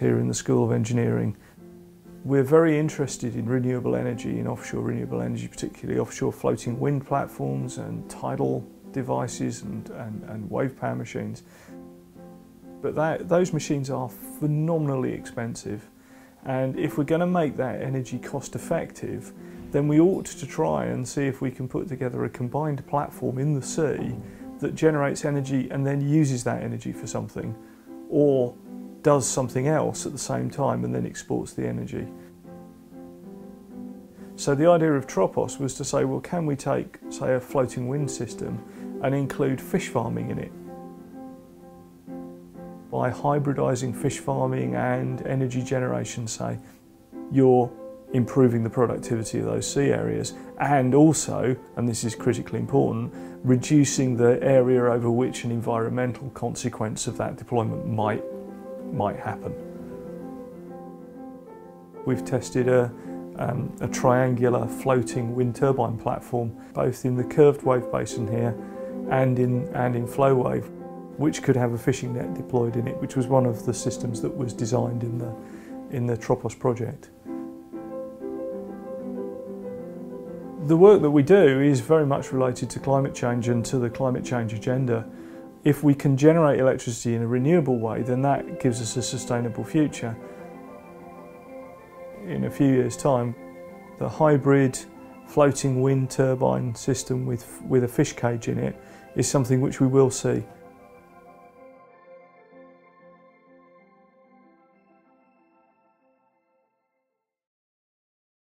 here in the School of Engineering. We're very interested in renewable energy, in offshore renewable energy, particularly offshore floating wind platforms and tidal devices and, and, and wave power machines. But that, those machines are phenomenally expensive. And if we're going to make that energy cost effective, then we ought to try and see if we can put together a combined platform in the sea that generates energy and then uses that energy for something, or does something else at the same time and then exports the energy. So the idea of Tropos was to say, well, can we take, say, a floating wind system and include fish farming in it? By hybridising fish farming and energy generation, say, you're improving the productivity of those sea areas and also, and this is critically important, reducing the area over which an environmental consequence of that deployment might, might happen. We've tested a, um, a triangular floating wind turbine platform, both in the curved wave basin here and in, and in FloWave, which could have a fishing net deployed in it, which was one of the systems that was designed in the, in the Tropos project. The work that we do is very much related to climate change and to the climate change agenda. If we can generate electricity in a renewable way, then that gives us a sustainable future. In a few years' time, the hybrid floating wind turbine system with, with a fish cage in it is something which we will see.